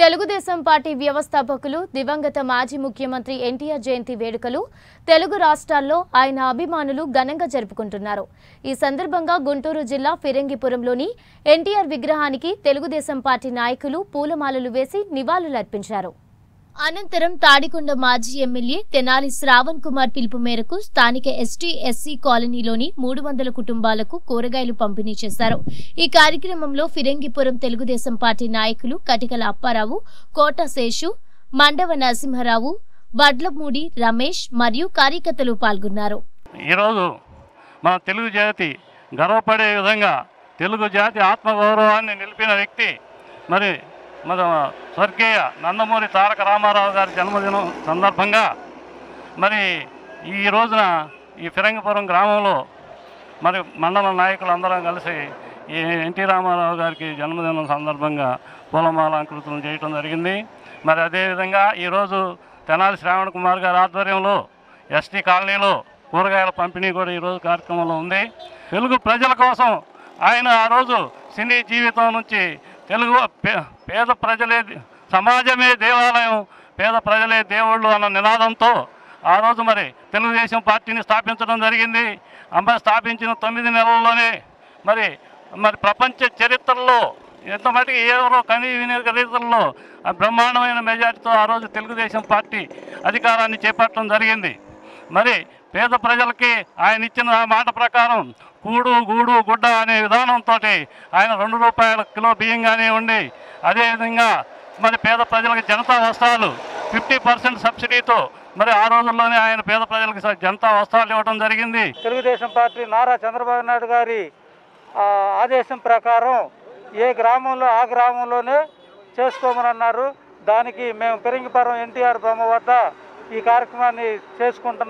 Telugu Desam party వ్యవస్థాపకులు దివంగత మాజీ ముఖ్యమంత్రి ఎన్టీఆర్ జయంతి వేడుకలు తెలుగు రాష్ట్రాల్లో ఆయన అభిమానులు ఘనంగా జరుపుకుంటున్నారు. ఈ సందర్భంగా గుంటూరు జిల్లా ఫిరంగిపురంలోని ఎన్టీఆర్ విగ్రహానికి తెలుగుదేశం పార్టీ నాయకులు పూలమాలలు వేసి నివాళులర్పించారు. అనంతరం తాడికొండ మాజీ ఎమ్మెల్యే తెనాలి శ్రావణ్ కుమార్ పిలుపు మేరకు స్థానిక ఎస్టీ ఎస్సీ కాలనీలోని మూడు వందల కుటుంబాలకు కూరగాయలు పంపిణీ చేశారు. ఈ కార్యక్రమంలో ఫిరంగిపురం తెలుగుదేశం పార్టీ నాయకులు కటికల అప్పారావు కోట శేషు మండవ నరసింహరావు వడ్లమూడి రమేష్ మరియు కార్యకర్తలు పాల్గొన్నారు. ఈరోజు మన తెలుగు జాతి గర్వపడే విధంగా తెలుగు జాతి ఆత్మగౌరవాన్ని నిలిపిన వ్యక్తి మరి మన స్వర్గీయ నందమూరి తారక రామారావు గారి జన్మదినం సందర్భంగా మరి ఈ రోజున ఈ ఫిరంగిపురం గ్రామంలో మరి మండల నాయకులు అందరం కలిసి ఈ ఎన్టీ రామారావు గారికి జన్మదినం సందర్భంగా పూలమాలంకృతం చేయటం జరిగింది. మరి అదేవిధంగా ఈరోజు తెనాలి శ్రావణ్ కుమార్ గారి ఆధ్వర్యంలో ఎస్టీ కాలనీలో కూరగాయల పంపిణీ కూడా ఈరోజు కార్యక్రమంలో ఉంది. తెలుగు ప్రజల కోసం ఆయన ఆ రోజు సినీ జీవితం నుంచి తెలుగు పేద ప్రజలే సమాజమే దేవాలయం పేద ప్రజలే దేవుళ్ళు అన్న నినాదంతో ఆ రోజు మరి తెలుగుదేశం పార్టీని స్థాపించడం జరిగింది. అమ్మ స్థాపించిన తొమ్మిది నెలల్లోనే మరి మరి ప్రపంచ చరిత్రలో ఎంత ఎవరో కనీ వినియోగ రీతుల్లో ఆ బ్రహ్మాండమైన మెజార్టీతో ఆ రోజు తెలుగుదేశం పార్టీ అధికారాన్ని చేపట్టడం జరిగింది. మరి పేద ప్రజలకి ఆయన ఇచ్చిన ఆ మాట ప్రకారం కూడు గూడు గుడ్డ అనే విధానంతో ఆయన రెండు రూపాయల కిలో బియ్యం కానివ్వండి అదేవిధంగా మరి పేద ప్రజలకు జనతా వస్త్రాలు ఫిఫ్టీ పర్సెంట్ సబ్సిడీతో మరి ఆ రోజుల్లోనే ఆయన పేద ప్రజలకు స- జనతా వస్త్రాలు ఇవ్వడం జరిగింది. తెలుగుదేశం పార్టీ నారా చంద్రబాబు నాయుడు గారి ఆదేశం ప్రకారం ఏ గ్రామంలో ఆ గ్రామంలోనే చేసుకోమని అన్నారు దానికి మేము పెరింగిపురం ఎన్టీఆర్ బొమ్మ వద్ద ఈ కార్యక్రమాన్ని చేసుకుంటున్నాం.